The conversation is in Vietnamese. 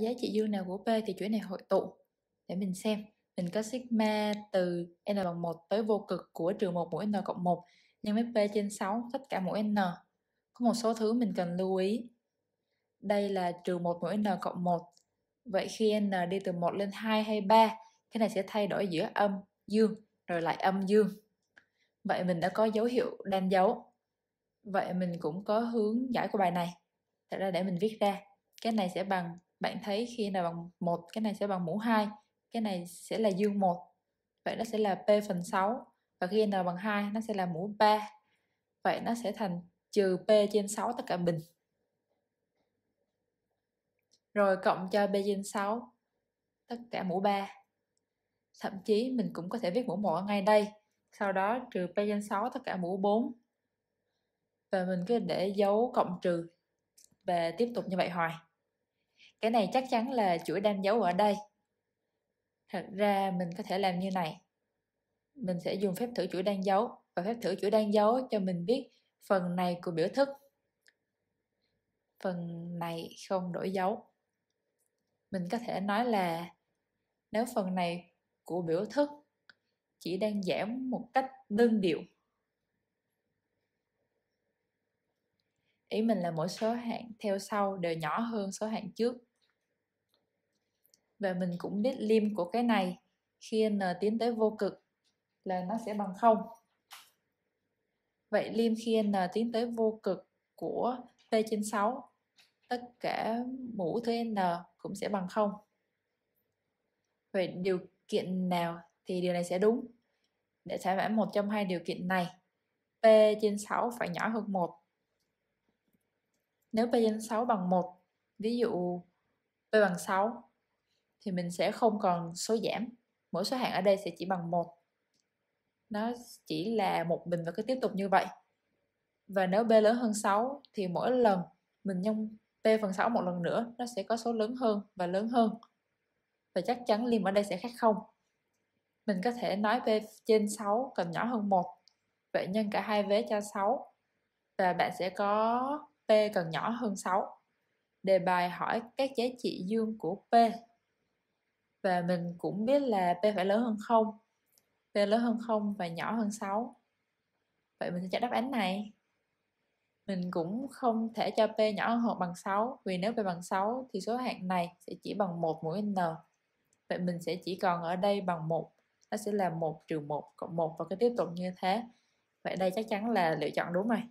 giá trị dương nào của P thì chuỗi này hội tụ. Để mình xem. Mình có sigma từ n bằng 1 tới vô cực của trừ 1 mũ n cộng 1 nhân với P trên 6 tất cả mũ n. Có một số thứ mình cần lưu ý. Đây là trừ 1 mũ n cộng 1. Vậy khi n đi từ 1 lên 2 hay 3, cái này sẽ thay đổi giữa âm, dương, rồi lại âm dương. Vậy mình đã có dấu hiệu đan dấu. Vậy mình cũng có hướng giải của bài này. Thật ra để mình viết ra. Cái này sẽ bằng bạn thấy khi nào bằng một, cái này sẽ bằng mũ 2 cái này sẽ là dương 1 vậy nó sẽ là p phần 6 và khi n bằng 2 nó sẽ là mũ 3 vậy nó sẽ thành trừ p trên 6 tất cả bình. Rồi cộng cho b trên 6 tất cả mũ 3 thậm chí mình cũng có thể viết mũ 1 ở ngay đây, sau đó trừ p trên 6 tất cả mũ 4 và mình cứ để dấu cộng trừ và tiếp tục như vậy hoài cái này chắc chắn là chuỗi đang dấu ở đây. Thật ra mình có thể làm như này. Mình sẽ dùng phép thử chuỗi đang dấu và phép thử chuỗi đang dấu cho mình biết phần này của biểu thức. Phần này không đổi dấu. Mình có thể nói là nếu phần này của biểu thức chỉ đang giảm một cách đơn điệu, ý mình là mỗi số hạng theo sau đều nhỏ hơn số hạng trước và mình cũng biết lim của cái này. Khi n tiến tới vô cực là nó sẽ bằng không. Vậy lim khi n tiến tới vô cực của p trên 6 tất cả mũ thứ n cũng sẽ bằng không. Vậy điều kiện nào thì điều này sẽ đúng? Để thỏa mãn một trong hai điều kiện này, p trên 6 phải nhỏ hơn 1 nếu p trên 6 bằng 1 ví dụ p bằng 6 thì mình sẽ không còn số giảm. Mỗi số hạng ở đây sẽ chỉ bằng một. Nó chỉ là một bình và cứ tiếp tục như vậy. Và nếu b lớn hơn 6 thì mỗi lần mình nhân p phần 6 một lần nữa, nó sẽ có số lớn hơn và lớn hơn. Và chắc chắn lim ở đây sẽ khác không. Mình có thể nói p trên 6 cần nhỏ hơn 1 vậy nhân cả hai vế cho 6 và bạn sẽ có p cần nhỏ hơn 6 đề bài hỏi các giá trị dương của p và mình cũng biết là P phải lớn hơn không, P lớn hơn không và nhỏ hơn 6 vậy mình sẽ chọn đáp án này. Mình cũng không thể cho P nhỏ hơn hoặc bằng 6 vì nếu P bằng 6 thì số hạng này sẽ chỉ bằng 1 mũi N. Vậy mình sẽ chỉ còn ở đây bằng 1 nó sẽ là 1 trừ 1 cộng 1 và cứ tiếp tục như thế. Vậy đây chắc chắn là lựa chọn đúng rồi.